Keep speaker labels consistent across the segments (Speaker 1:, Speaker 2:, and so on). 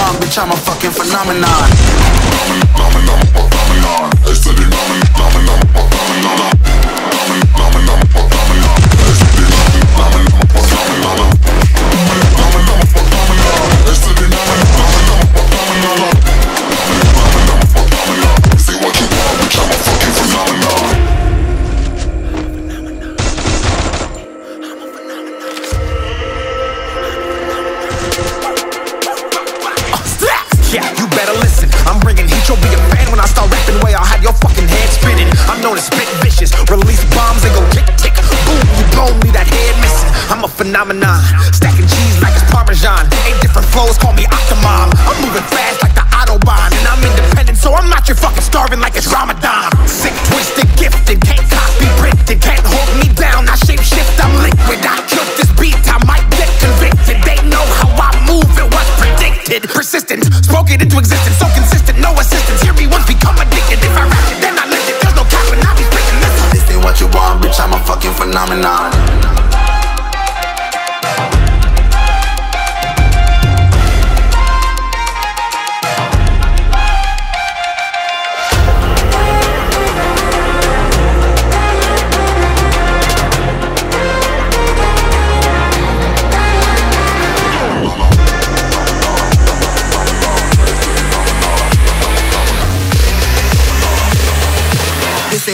Speaker 1: Want, bitch, I'm a fucking phenomenon. Phenomenon, phenomenon, phenomenon, phenomenon, phenomenon, phenomenon.
Speaker 2: Yeah, you better listen. I'm bringing heat. You'll be a fan when I start rapping. Way I'll have your fucking head spinning. I'm known as spit vicious. Release bombs and go tick tick. Boom, you blow me that head missing. I'm a phenomenon. It into existence,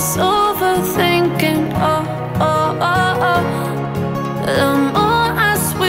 Speaker 3: this overthink